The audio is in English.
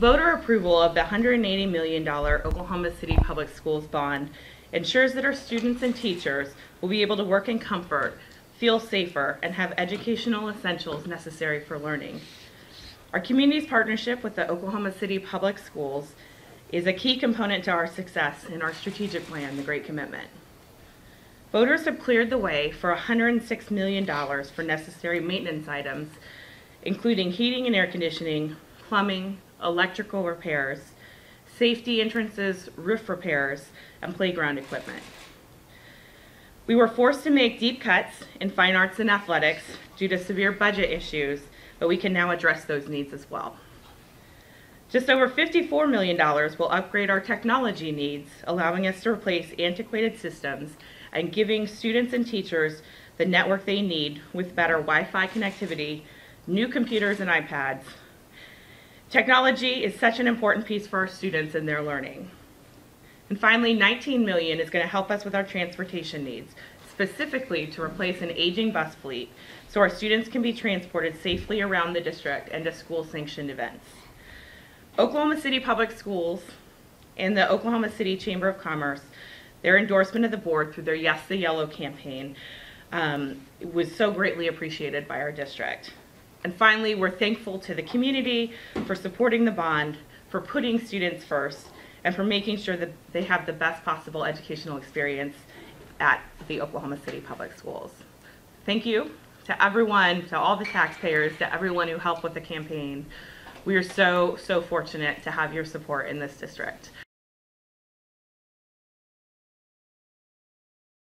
Voter approval of the $180 million Oklahoma City Public Schools bond ensures that our students and teachers will be able to work in comfort, feel safer, and have educational essentials necessary for learning. Our community's partnership with the Oklahoma City Public Schools is a key component to our success in our strategic plan, The Great Commitment. Voters have cleared the way for $106 million for necessary maintenance items, including heating and air conditioning, plumbing, electrical repairs, safety entrances, roof repairs, and playground equipment. We were forced to make deep cuts in fine arts and athletics due to severe budget issues, but we can now address those needs as well. Just over $54 million will upgrade our technology needs, allowing us to replace antiquated systems and giving students and teachers the network they need with better Wi-Fi connectivity, new computers and iPads. Technology is such an important piece for our students and their learning. And finally, 19 million is going to help us with our transportation needs, specifically to replace an aging bus fleet so our students can be transported safely around the district and to school sanctioned events. Oklahoma City Public Schools and the Oklahoma City Chamber of Commerce, their endorsement of the board through their Yes the Yellow campaign um, was so greatly appreciated by our district. And finally, we're thankful to the community for supporting the bond, for putting students first, and for making sure that they have the best possible educational experience at the Oklahoma City Public Schools. Thank you to everyone, to all the taxpayers, to everyone who helped with the campaign. We are so, so fortunate to have your support in this district.